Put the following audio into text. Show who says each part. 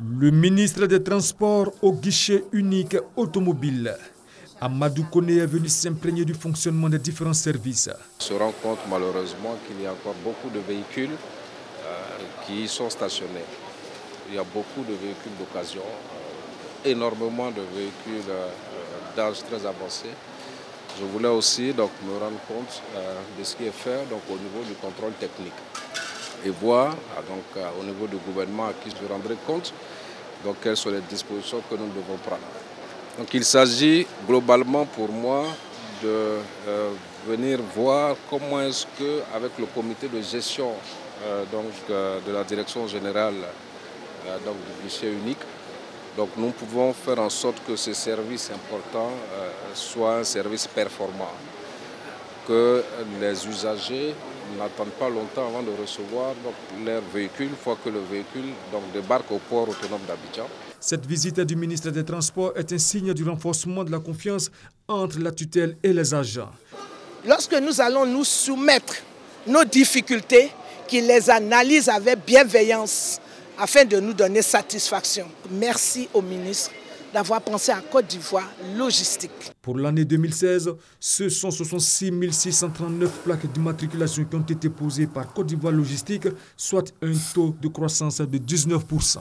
Speaker 1: Le ministre des Transports au guichet unique automobile. Amadou Kone est venu s'imprégner du fonctionnement des différents services.
Speaker 2: On se rend compte malheureusement qu'il y a encore beaucoup de véhicules euh, qui sont stationnés. Il y a beaucoup de véhicules d'occasion, euh, énormément de véhicules euh, d'âge très avancé. Je voulais aussi donc, me rendre compte de ce qui est fait donc, au niveau du contrôle technique et voir ah, donc, au niveau du gouvernement à qui je rendrai compte quelles sont les dispositions que nous devons prendre. Donc il s'agit globalement pour moi de euh, venir voir comment est-ce que avec le comité de gestion euh, donc, euh, de la direction générale donc, du guichet unique, donc nous pouvons faire en sorte que ce service important soit un service performant, que les usagers n'attendent pas longtemps avant de recevoir donc, leur véhicule, une fois que le véhicule donc, débarque au port autonome d'Abidjan.
Speaker 1: Cette visite du ministre des Transports est un signe du renforcement de la confiance entre la tutelle et les agents.
Speaker 3: Lorsque nous allons nous soumettre nos difficultés, qu'ils les analysent avec bienveillance afin de nous donner satisfaction. Merci au ministre d'avoir pensé à Côte d'Ivoire logistique.
Speaker 1: Pour l'année 2016, ce sont 66 639 plaques d'immatriculation qui ont été posées par Côte d'Ivoire logistique, soit un taux de croissance de 19%.